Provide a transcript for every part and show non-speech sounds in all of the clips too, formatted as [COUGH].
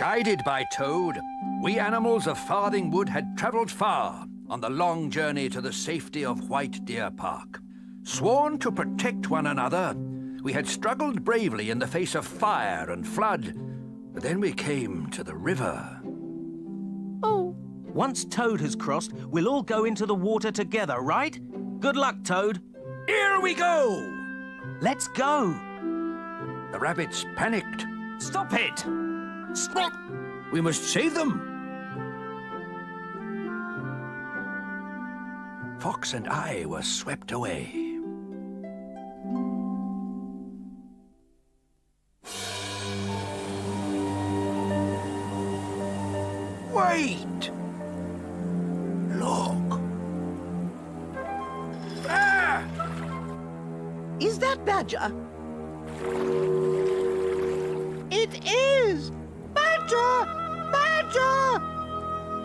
Guided by Toad, we animals of Farthing Wood had travelled far on the long journey to the safety of White Deer Park. Sworn to protect one another, we had struggled bravely in the face of fire and flood, but then we came to the river. Oh. Once Toad has crossed, we'll all go into the water together, right? Good luck, Toad. Here we go! Let's go! The rabbits panicked. Stop it! Stop! We must save them! Fox and I were swept away. Wait! Look! Ah! Is that Badger?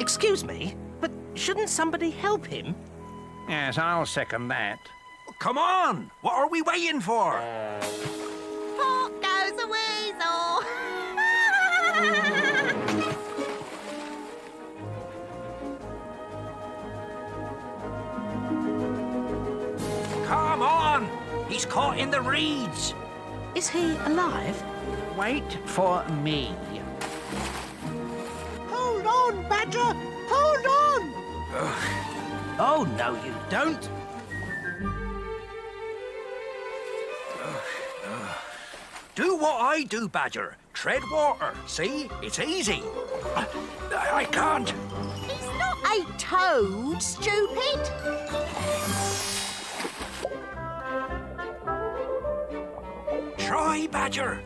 Excuse me, but shouldn't somebody help him? Yes, I'll second that. Come on! What are we waiting for? Pop goes the weasel! [LAUGHS] Come on! He's caught in the reeds. Is he alive? Wait for me. On, Hold on! Oh, no, you don't. Do what I do, Badger. Tread water. See? It's easy. I, I can't. He's not a toad, stupid! Try, Badger.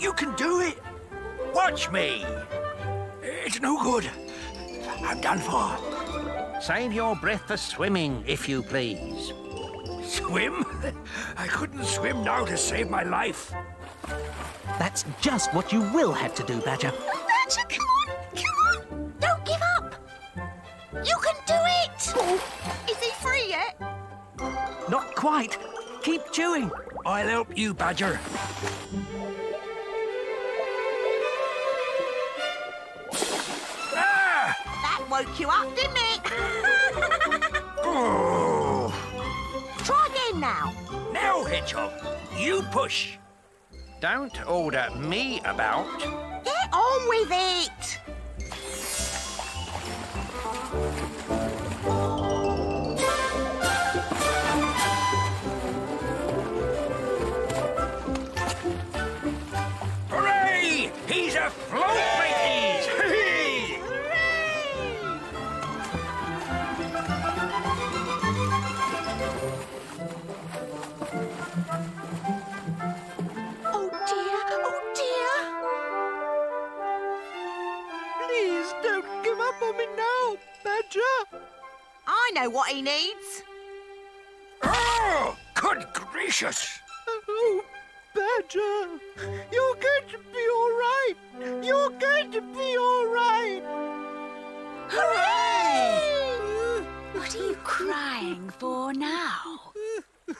You can do it. Watch me. It's no good. I'm done for. Save your breath for swimming, if you please. Swim? [LAUGHS] I couldn't swim now to save my life. That's just what you will have to do, Badger. Badger, come on! Come on! Don't give up! You can do it! Is he free yet? Not quite. Keep chewing. I'll help you, Badger. Woke you up, didn't it? Oh! [LAUGHS] [LAUGHS] Try again now. Now, Hedgehog, you push. Don't order me about. Get on with it! He needs. Oh, good gracious! Oh, Badger! You're going to be all right! You're going to be all right! Hooray! What are you crying for now?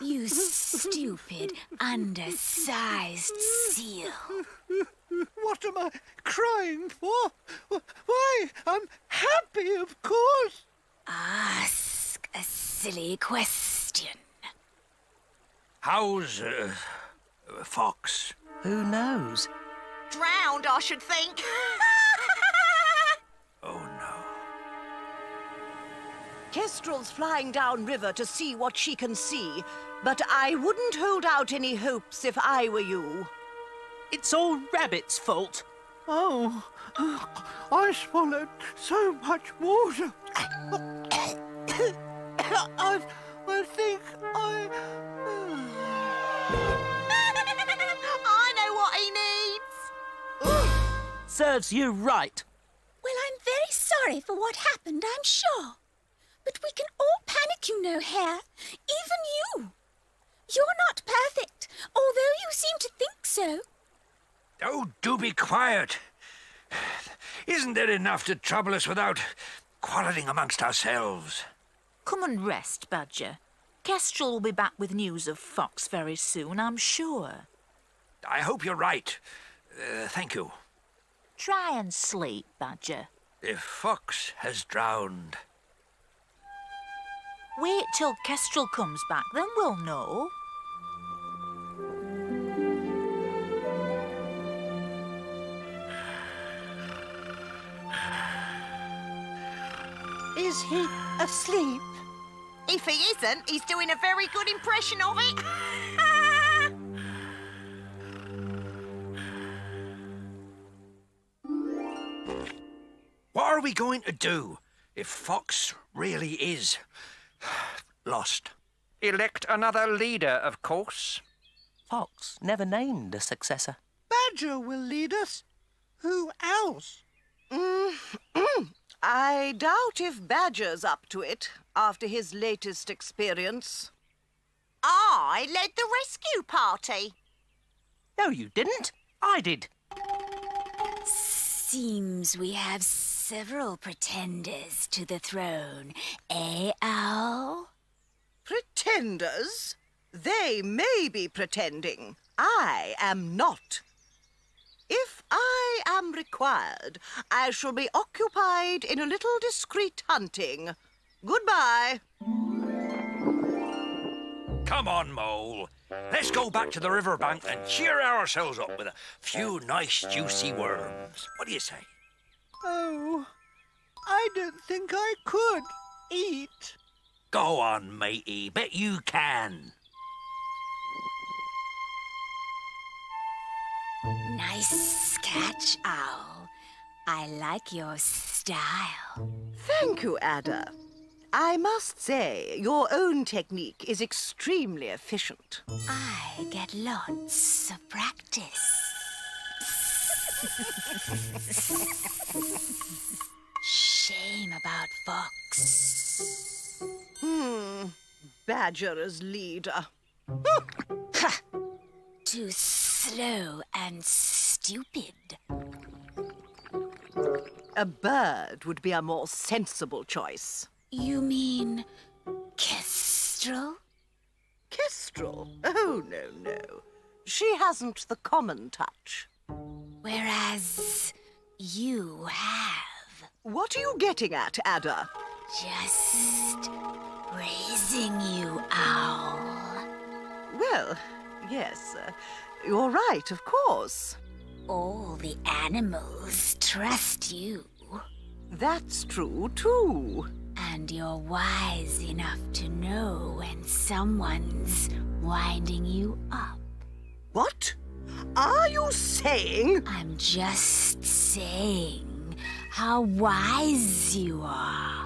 You stupid, undersized seal. What am I crying for? Why, I'm happy, of course! Ask a silly question. How's, uh, Fox? Who knows? Drowned, I should think. Oh, no. Kestrel's flying down river to see what she can see, but I wouldn't hold out any hopes if I were you. It's all Rabbit's fault. Oh, I swallowed so much water. I, I think I. [SIGHS] I know what he needs. [GASPS] Serves you right. Well, I'm very sorry for what happened, I'm sure. But we can all panic, you know, Hare. Even you. You're not perfect, although you seem to think so. Oh, do be quiet. [SIGHS] Isn't there enough to trouble us without quarrelling amongst ourselves? Come and rest, Badger. Kestrel will be back with news of Fox very soon, I'm sure. I hope you're right. Uh, thank you. Try and sleep, Badger. If Fox has drowned, Wait till Kestrel comes back, then we'll know. Is he asleep? If he isn't, he's doing a very good impression of it. what are we going to do if Fox really is lost? Elect another leader, of course. Fox never named a successor. Badger will lead us. Who else? Mm, mm, I doubt if Badger's up to it after his latest experience. I led the rescue party. No, you didn't. I did. Seems we have several pretenders to the throne, eh, Owl? Pretenders? They may be pretending. I am not. If I am required, I shall be occupied in a little discreet hunting. Goodbye. Come on, Mole. Let's go back to the riverbank and cheer ourselves up with a few nice juicy worms. What do you say? Oh, I don't think I could eat. Go on, matey. Bet you can. Nice catch, Owl. I like your style. Thank you, Adder. I must say, your own technique is extremely efficient. I get lots of practice. Shame about Fox. Hmm. Badger as leader. Too slow and stupid. A bird would be a more sensible choice. You mean Kestrel? Kestrel? Oh, no, no. She hasn't the common touch. Whereas you have. What are you getting at, Adder? Just raising you, Owl. Well, yes, uh, you're right, of course. All the animals trust you. That's true, too. And you're wise enough to know when someone's winding you up. What? Are you saying? I'm just saying how wise you are.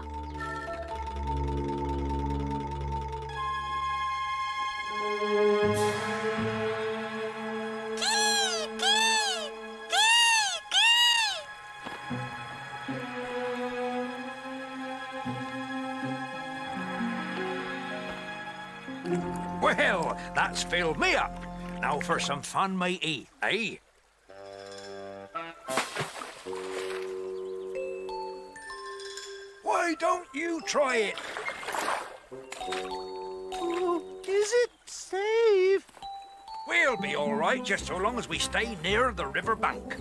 That's filled me up. Now for some fun, matey, eh? Why don't you try it? Oh, is it safe? We'll be all right just so long as we stay near the river bank.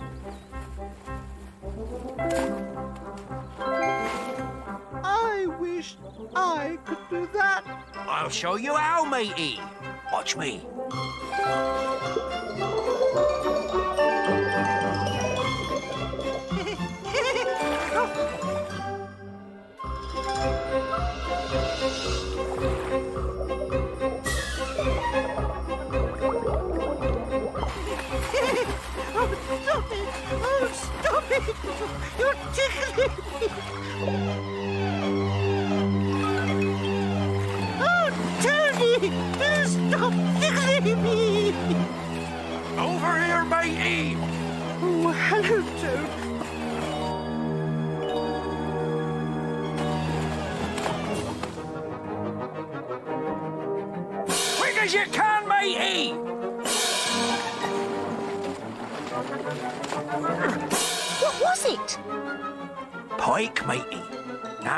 I wish I could do that. I'll show you how, matey. Watch me. [LAUGHS]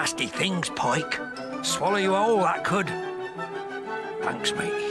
Nasty things, Pike. Swallow you whole, that could. Thanks, matey.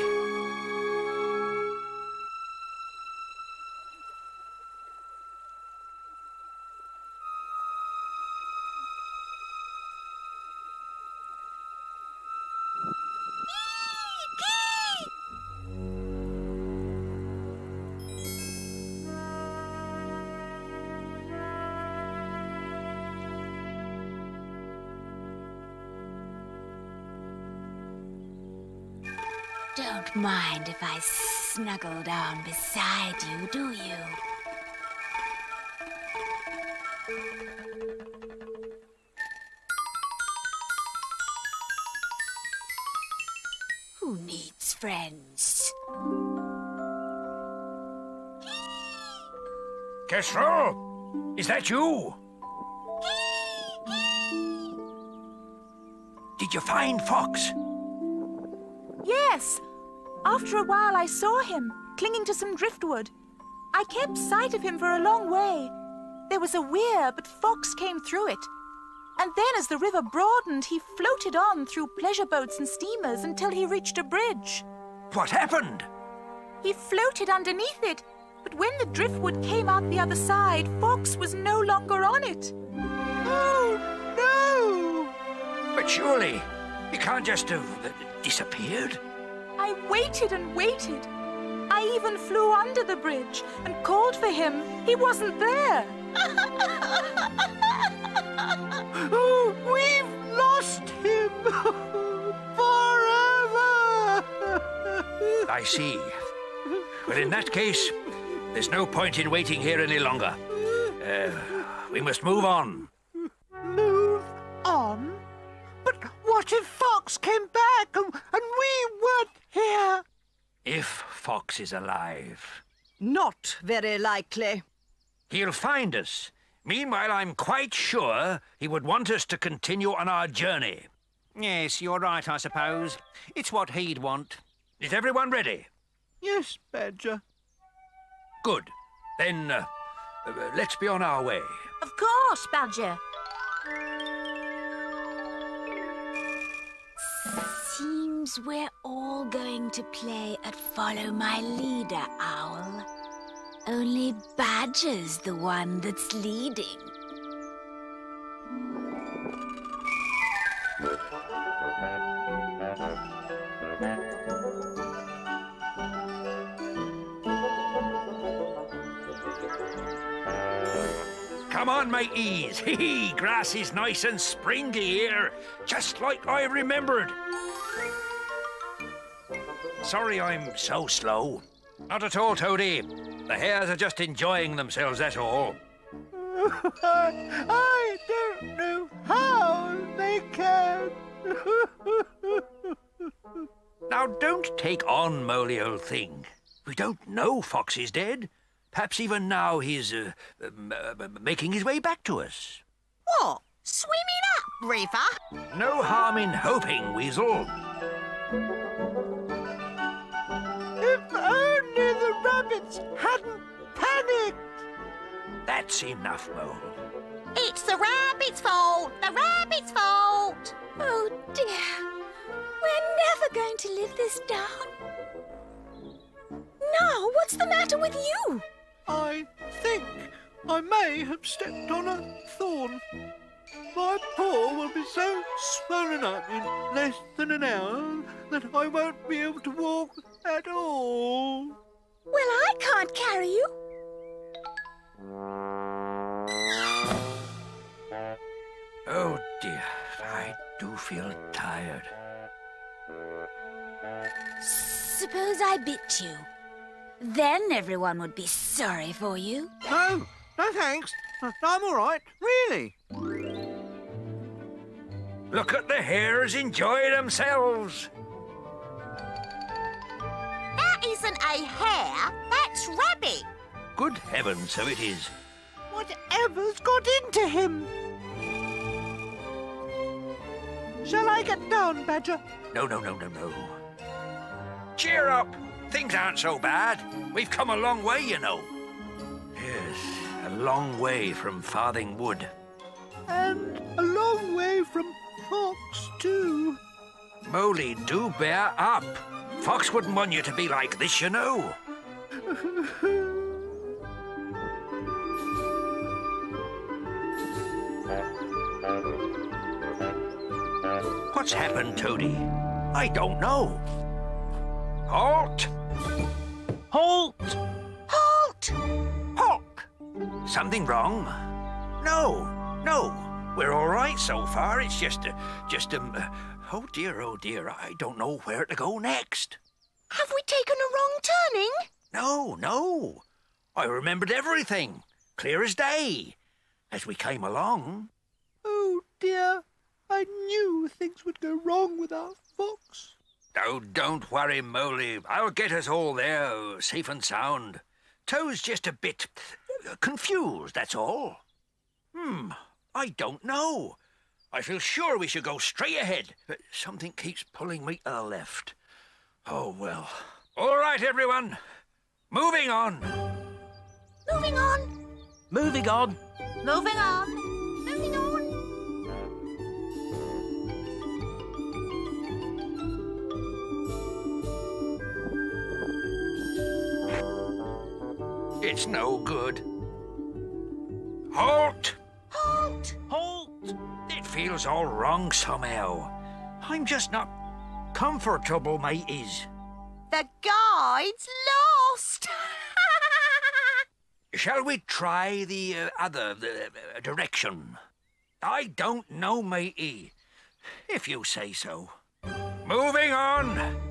Don't mind if I snuggle down beside you, do you? Who needs friends? Kestrel! Is that you? Did you find Fox? After a while, I saw him clinging to some driftwood. I kept sight of him for a long way. There was a weir, but Fox came through it. And then, as the river broadened, he floated on through pleasure boats and steamers until he reached a bridge. What happened? He floated underneath it, but when the driftwood came out the other side, Fox was no longer on it. Oh, no! But surely, he can't just have uh, disappeared. I waited and waited. I even flew under the bridge and called for him. He wasn't there. [LAUGHS] Oh, we've lost him! [LAUGHS] Forever! I see. Well, in that case, there's no point in waiting here any longer. Uh, we must move on. What if Fox came back and, and we weren't here? If Fox is alive, Not very likely. he'll find us. Meanwhile, I'm quite sure he would want us to continue on our journey. Yes, you're right, I suppose. It's what he'd want. Is everyone ready? Yes, Badger. Good. Then, uh, uh, let's be on our way. Of course, Badger. Seems we're all going to play at Follow My Leader, Owl. Only Badger's the one that's leading. Come on, mateys. [LAUGHS] Hee hee, grass is nice and springy here, just like I remembered. Sorry I'm so slow. Not at all, Toady. The hares are just enjoying themselves, that's all. I, [LAUGHS] I don't know how they can. [LAUGHS] Now, don't take on, Moley, old thing. We don't know Fox is dead. Perhaps even now he's uh, um, uh, making his way back to us. What? Swimming up, River? No harm in hoping, Weasel. The rabbits hadn't panicked. That's enough, Mole. It's the rabbit's fault! The rabbit's fault! Oh dear. We're never going to live this down. Now, what's the matter with you? I think I may have stepped on a thorn. My paw will be so swollen up in less than an hour that I won't be able to walk at all. Well, I can't carry you. Oh dear, I do feel tired. Suppose I bit you. Then everyone would be sorry for you. No, No thanks. I'm all right, really. Look at the hares enjoy themselves. Isn't a hare, that's Rabbit. Good heavens, so it is. Whatever's got into him? Shall I get down, Badger? No, no, no, no, no. Cheer up. Things aren't so bad. We've come a long way, you know. Yes, a long way from Farthing Wood. And a long way from Fox, too. Moley, do bear up. Fox wouldn't want you to be like this, you know. What's happened, Toady? I don't know. Halt! Halt! Halt! Halt! Something wrong? No, no. We're all right so far. It's just, a, just, um, uh, oh dear, oh dear. I don't know where to go next. Have we taken a wrong turning? No, no. I remembered everything, clear as day, as we came along. Oh, dear. I knew things would go wrong with our fox. Oh, don't worry, Moley. I'll get us all there, safe and sound. Toe's just a bit uh, confused, that's all. Hmm, I don't know. I feel sure we should go straight ahead, but something keeps pulling me to the left. Oh, well. All right, everyone. Moving on. Moving on. Moving on. Moving on. Moving on. It's no good. Halt! Halt! Halt! It feels all wrong somehow. I'm just not comfortable, mateys. The guide's lost. [LAUGHS] Shall we try the uh, other the, uh, direction? I don't know, matey. If you say so. Moving on.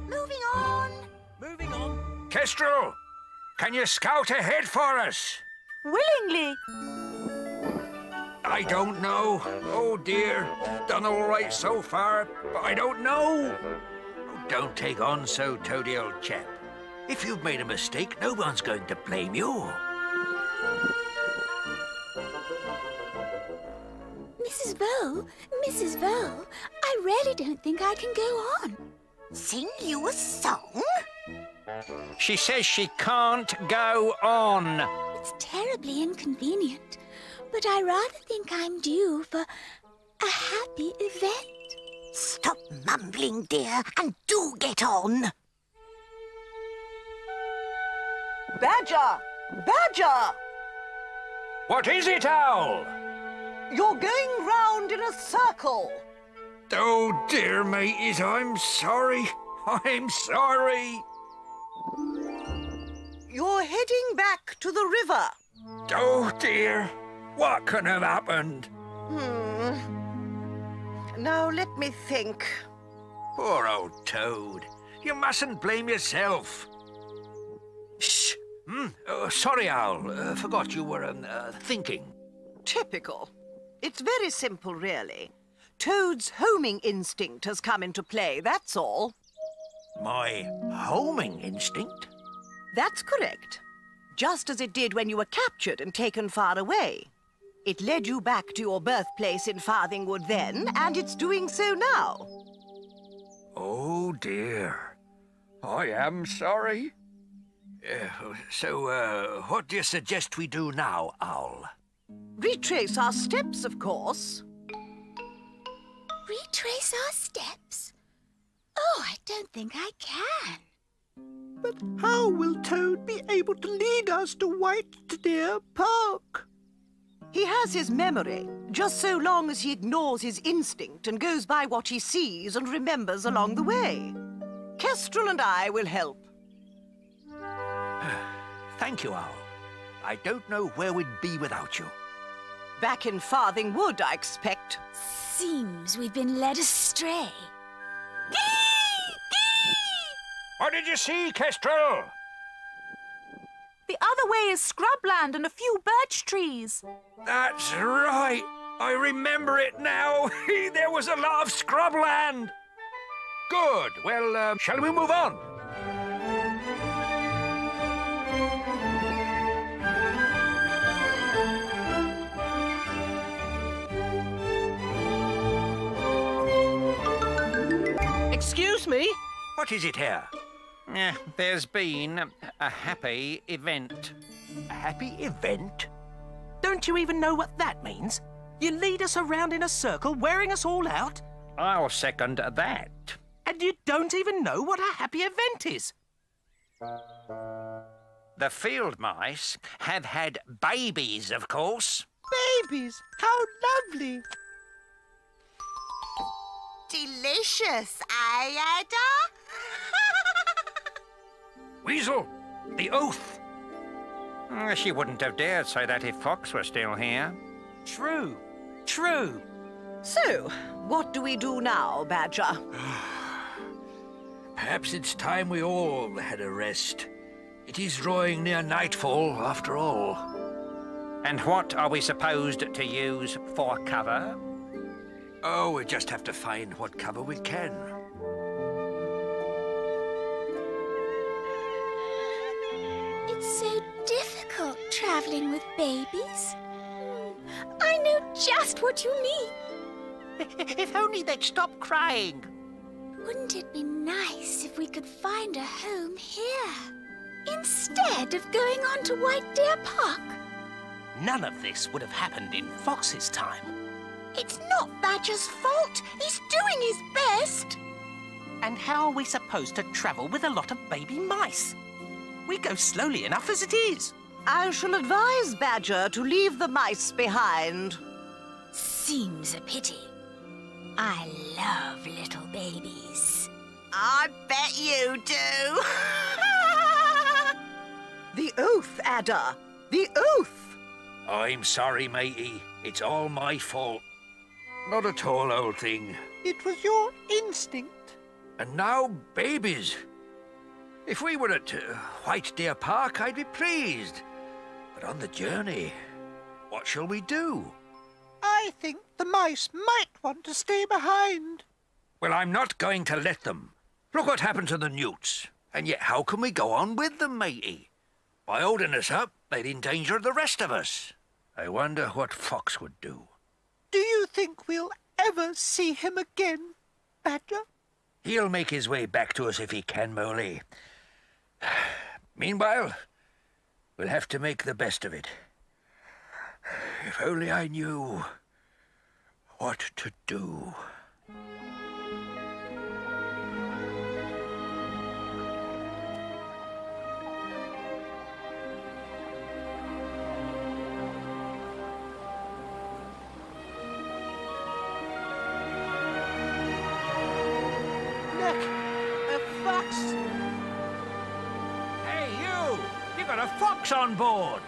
Moving on. Moving on. Kestrel, can you scout ahead for us? Willingly. I don't know. Oh dear. Done all right so far, but I don't know. Oh, don't take on so, Toady, old chap. If you've made a mistake, no one's going to blame you. Mrs. Vole, Mrs. Vole, I really don't think I can go on. Sing you a song? She says she can't go on. It's terribly inconvenient, but I rather think I'm due for a happy event. Stop mumbling, dear, and do get on. Badger! Badger! What is it, Owl? You're going round in a circle. Oh dear, mateys, I'm sorry. I'm sorry. You're heading back to the river. Oh dear. What can have happened? Hmm. Now let me think. Poor old Toad. You mustn't blame yourself. Shh. Hmm? Oh, sorry, Owl. Uh, forgot you were um, uh, thinking. Typical. It's very simple, really. Toad's homing instinct has come into play, that's all. My homing instinct? That's correct. Just as it did when you were captured and taken far away. It led you back to your birthplace in Farthing Wood then, and it's doing so now. Oh dear. I am sorry. Uh, so, uh, what do you suggest we do now, Owl? Retrace our steps, of course. Retrace our steps? Oh, I don't think I can. But how will Toad be able to lead us to White Deer Park? He has his memory, just so long as he ignores his instinct and goes by what he sees and remembers along the way. Kestrel and I will help. [SIGHS] Thank you, Owl. I don't know where we'd be without you. Back in Farthing Wood, I expect. Seems we've been led astray. What did you see, Kestrel? The other way is scrubland and a few birch trees. That's right. I remember it now. [LAUGHS] there was a lot of scrubland. Good. Well, uh, shall we move on? Excuse me? What is it here? Eh, there's been a happy event. A happy event? Don't you even know what that means? You lead us around in a circle, wearing us all out, I'll second that. and you don't even know what a happy event is. The field mice have had babies, of course. Babies, how lovely. Delicious, eh, Adder? [LAUGHS] Weasel, the oath. Mm, She wouldn't have dared say that if Fox were still here. True, true. So, what do we do now, Badger? [SIGHS] Perhaps it's time we all had a rest. It is drawing near nightfall, after all. And what are we supposed to use for cover? Oh, we just have to find what cover we can. It's so difficult traveling with babies. I know just what you mean. [LAUGHS] if only they'd stop crying. Wouldn't it be nice if we could find a home here? Instead of going on to White Deer Park. None of this would have happened in Fox's time. It's not Badger's fault. He's doing his best. And how are we supposed to travel with a lot of baby mice? We go slowly enough as it is. I shall advise Badger to leave the mice behind. Seems a pity. I love little babies. I bet you do. [LAUGHS] The oath, Adder. The oath. I'm sorry, matey. It's all my fault. Not at all, old thing. It was your instinct. And now, babies. If we were at uh, White Deer Park, I'd be pleased. But on the journey, what shall we do? I think the mice might want to stay behind. Well, I'm not going to let them. Look what happened to the newts. And yet, how can we go on with them, matey? By holding us up, they'd endanger the rest of us. I wonder what Fox would do. Do you think we'll ever see him again, Badger? He'll make his way back to us if he can, Moley. Meanwhile, we'll have to make the best of it. If only I knew what to do. On board!